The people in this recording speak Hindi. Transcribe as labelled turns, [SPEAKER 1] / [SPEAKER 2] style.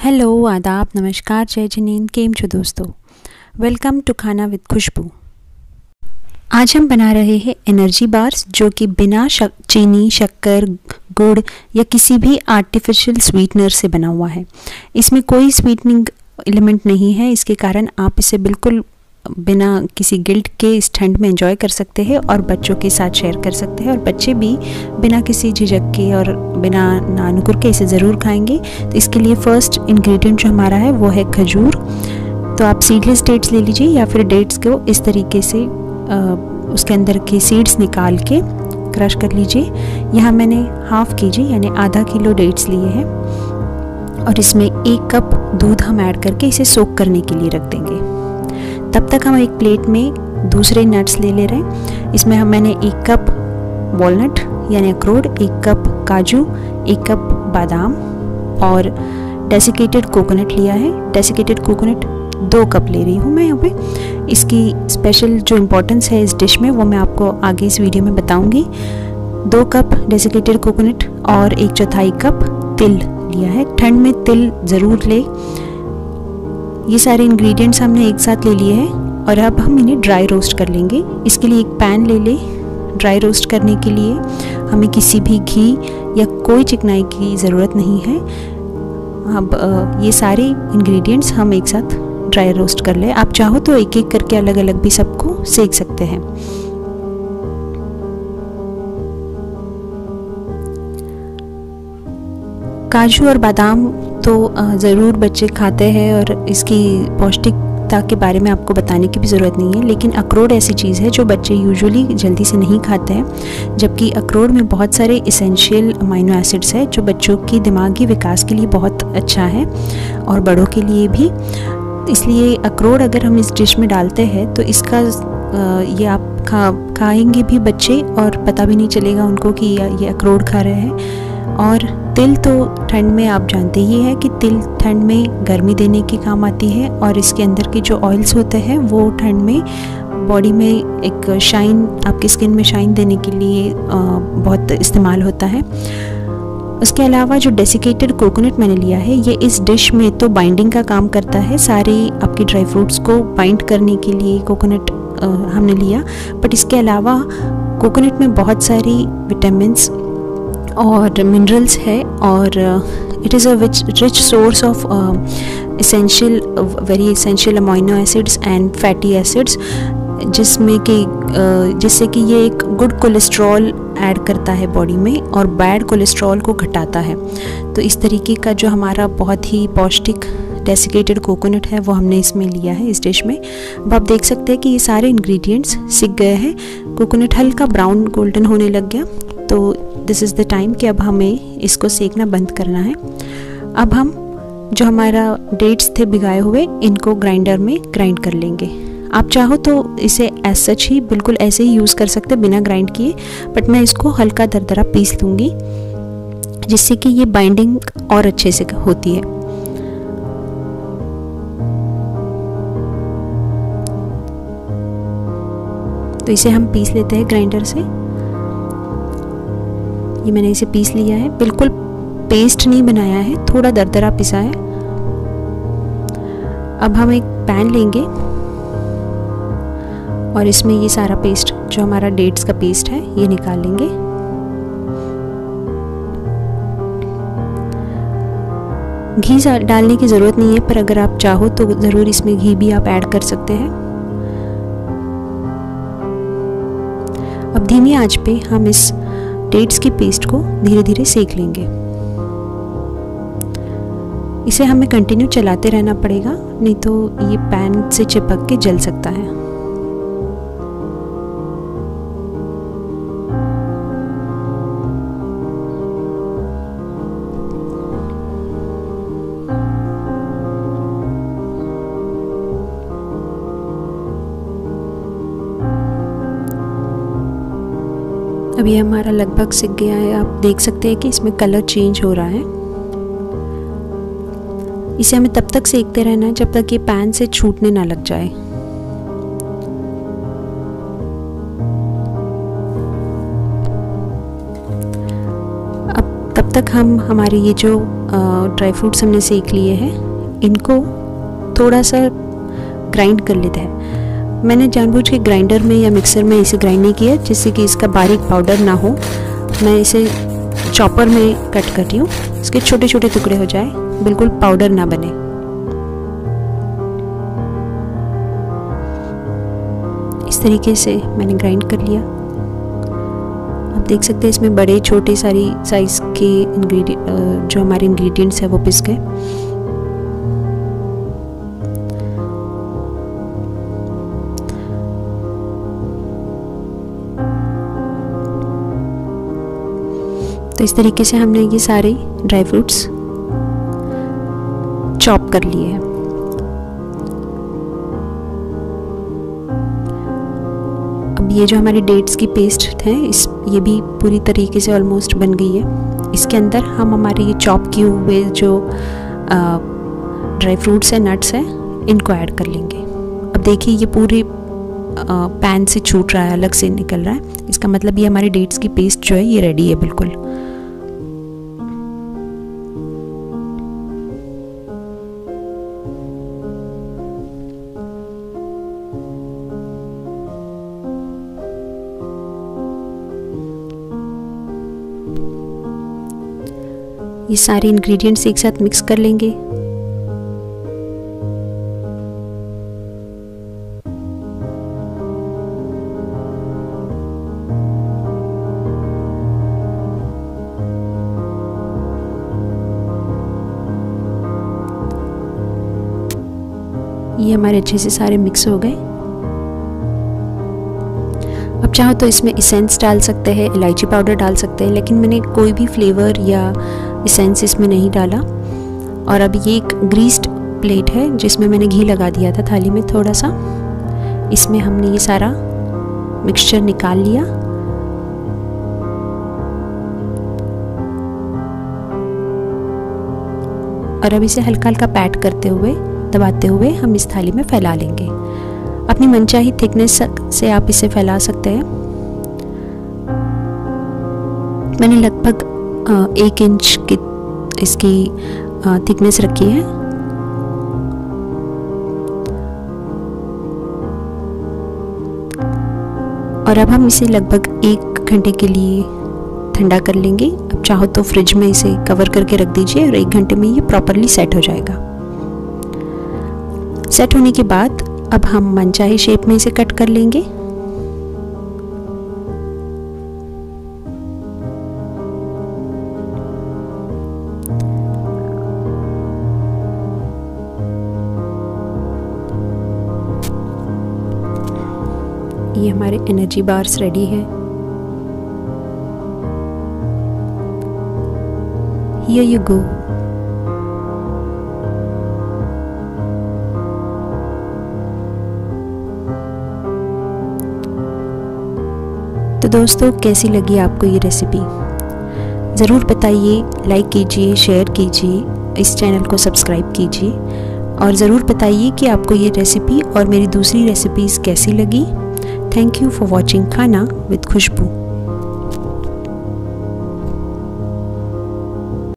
[SPEAKER 1] हेलो आदाब नमस्कार जय जनीन केम छो दोस्तों? Welcome to Khana with Khushboo. आज हम बना रहे हैं एनर्जी बार्स जो कि बिना शक, चीनी शक्कर गुड़ या किसी भी आर्टिफिशियल स्वीटनर से बना हुआ है। इसमें कोई स्वीटनिंग एलिमेंट नहीं है इसके कारण आप इसे बिल्कुल बिना किसी गिल्ट के इस ठंड में एंजॉय कर सकते हैं और बच्चों के साथ शेयर कर सकते हैं और बच्चे भी बिना किसी झिझक के और बिना नानुकुर के इसे ज़रूर खाएँगे। तो इसके लिए फ़र्स्ट इंग्रेडिएंट जो हमारा है वो है खजूर। तो आप सीडलेस डेट्स ले लीजिए या फिर डेट्स को इस तरीके से आ, उसके अंदर के सीड्स निकाल के क्रश कर लीजिए। यहाँ मैंने हाफ़ के जी यानी आधा किलो डेट्स लिए हैं। और इसमें एक कप दूध हम ऐड करके इसे सोक करने के लिए रख देंगे। तब तक हम एक प्लेट में दूसरे नट्स ले ले रहे हैं। इसमें हम मैंने एक कप वॉलनट यानी अखरोट, एक कप काजू, एक कप बादाम और डेसिकेटेड कोकोनट लिया है। डेसिकेटेड कोकोनट दो कप ले रही हूँ मैं यहाँ पे। इसकी स्पेशल जो इम्पोर्टेंस है इस डिश में, वो मैं आपको आगे इस वीडियो में बताऊँगी। दो कप डेसिकेटेड कोकोनट और एक चौथाई कप तिल लिया है। ठंड में तिल ज़रूर ले। ये सारे इंग्रेडिएंट्स हमने एक साथ ले लिए हैं और अब हम इन्हें ड्राई रोस्ट कर लेंगे। इसके लिए एक पैन ले ले ड्राई रोस्ट करने के लिए। हमें किसी भी घी या कोई चिकनाई की ज़रूरत नहीं है। अब ये सारे इंग्रेडिएंट्स हम एक साथ ड्राई रोस्ट कर ले। आप चाहो तो एक एक करके अलग अलग भी सबको सेक सकते हैं। काजू और बादाम तो ज़रूर बच्चे खाते हैं और इसकी पौष्टिकता के बारे में आपको बताने की भी ज़रूरत नहीं है। लेकिन अखरोट ऐसी चीज़ है जो बच्चे यूजुअली जल्दी से नहीं खाते हैं। जबकि अखरोट में बहुत सारे इसेंशियल अमाइनो एसिड्स है जो बच्चों की दिमागी विकास के लिए बहुत अच्छा है और बड़ों के लिए भी। इसलिए अखरोट अगर हम इस डिश में डालते हैं तो इसका ये आप खा, खाएँगे भी बच्चे और पता भी नहीं चलेगा उनको कि ये अखरोट खा रहे हैं। और तिल तो ठंड में आप जानते ही हैं कि तिल ठंड में गर्मी देने के काम आती है और इसके अंदर के जो ऑयल्स होते हैं, वो ठंड में बॉडी में एक शाइन आपकी स्किन में शाइन देने के लिए बहुत इस्तेमाल होता है। उसके अलावा जो डेसिकेटेड कोकोनट मैंने लिया है, ये इस डिश में तो बाइंडिंग का काम करता है, सारे आपके ड्राई फ्रूट्स को बाइंड करने के लिए कोकोनट हमने लिया। बट इसके अलावा कोकोनट में बहुत सारी विटामिन्स और मिनरल्स है और it is a rich source of essential very essential amino acids and fatty acids जिसमें कि uh, जिससे कि ये एक गुड कोलेस्ट्रॉल ऐड करता है बॉडी में और बैड कोलेस्ट्रॉल को घटाता है। तो इस तरीके का जो हमारा बहुत ही पौष्टिक डेसिकेटेड कोकोनट है वो हमने इसमें लिया है इस डिश में। अब आप देख सकते हैं कि ये सारे इंग्रेडिएंट्स सिक गए हैं। कोकोनट हल्का ब्राउन गोल्डन होने लग गया। तो दिस इज़ द टाइम कि अब हमें इसको सेकना बंद करना है। अब हम जो हमारा डेट्स थे भिगाए हुए, इनको ग्राइंडर में ग्राइंड कर लेंगे। आप चाहो तो इसे एज सच ही बिल्कुल ऐसे ही यूज़ कर सकते बिना ग्राइंड किए बट मैं इसको हल्का दरदरा पीस लूँगी, जिससे कि ये बाइंडिंग और अच्छे से होती है। तो इसे हम पीस लेते हैं ग्राइंडर से। ये मैंने इसे पीस लिया है। बिल्कुल पेस्ट नहीं बनाया है, थोड़ा दरदरा पिसा है। अब हम एक पैन लेंगे। और इसमें ये सारा पेस्ट जो हमारा डेट्स का पेस्ट है, ये निकाल लेंगे। घी डालने की ज़रूरत नहीं है, पर अगर आप चाहो तो ज़रूर इसमें घी भी आप ऐड कर सकते हैं। अब धीमी आँच पे हम इस डेट्स की पेस्ट को धीरे धीरे सेक लेंगे। इसे हमें कंटिन्यू चलाते रहना पड़ेगा, नहीं तो ये पैन से चिपक के जल सकता है। अभी हमारा लगभग सीख गया है। आप देख सकते हैं कि इसमें कलर चेंज हो रहा है। इसे हमें तब तक सेकते रहना है जब तक ये पैन से छूटने ना लग जाए। अब तब तक हम हमारे ये जो ड्राई फ्रूट्स हमने सेक लिए हैं, इनको थोड़ा सा ग्राइंड कर लेते है। मैंने जानबूझ के ग्राइंडर में या मिक्सर में इसे ग्राइंड नहीं किया, जिससे कि इसका बारीक पाउडर ना हो। मैं इसे चॉपर में कट कर रही हूँ। इसके छोटे छोटे टुकड़े हो जाए। बिल्कुल पाउडर ना बने। इस तरीके से मैंने ग्राइंड कर लिया। आप देख सकते हैं इसमें बड़े, छोटे सारी साइज़ के इंग्रेडिएंट जो हमारे इंग्रेडिएंट्स हैं, वो पिस गए। तो इस तरीके से हमने ये सारे ड्राई फ्रूट्स चॉप कर लिए हैं। ये जो हमारी डेट्स की पेस्ट है, इस, ये भी पूरी तरीके से ऑलमोस्ट बन गई है। इसके अंदर हम हमारे ये चॉप किए हुए जो ड्राई फ्रूट्स हैं, नट्स हैं, इनको ऐड कर लेंगे। अब देखिए, ये पूरे पैन से छूट रहा है, अलग से निकल रहा है। इसका मतलब ये हमारी डेट्स की पेस्ट जो है, ये रेडी है, बिल्कुल। ये सारे इंग्रेडिएंट्स एक साथ मिक्स कर लेंगे। ये हमारे अच्छे से सारे मिक्स हो गए। अब चाहो तो इसमें इसेंस डाल सकते हैं, इलायची पाउडर डाल सकते हैं, लेकिन मैंने कोई भी फ्लेवर या इसेंस इसमें नहीं डाला। और अब ये एक ग्रीस्ड प्लेट है, जिसमें मैंने घी लगा दिया था थाली में थोड़ा सा इसमें हमने ये सारा मिक्सचर निकाल लिया। और अब इसे हल्का हल्का पैट करते हुए, दबाते हुए हम इस थाली में फैला लेंगे। अपनी मनचाही थिकनेस से आप इसे फैला सकते हैं। मैंने लगभग एक इंच की, इसकी थिकनेस रखी है। और अब हम इसे लगभग एक घंटे के लिए ठंडा कर लेंगे। अब चाहो तो फ्रिज में इसे कवर करके रख दीजिए और एक घंटे में ये प्रॉपरली सेट हो जाएगा। सेट होने के बाद अब हम मनचाही शेप में इसे कट कर लेंगे। हमारे एनर्जी बार्स रेडी है। Here you go. तो दोस्तों, कैसी लगी आपको ये रेसिपी ज़रूर बताइए लाइक कीजिए शेयर कीजिए, इस चैनल को सब्सक्राइब कीजिए। और ज़रूर बताइए कि आपको ये रेसिपी और मेरी दूसरी रेसिपीज़ कैसी लगी। Thank you for watching Khana with Khushboo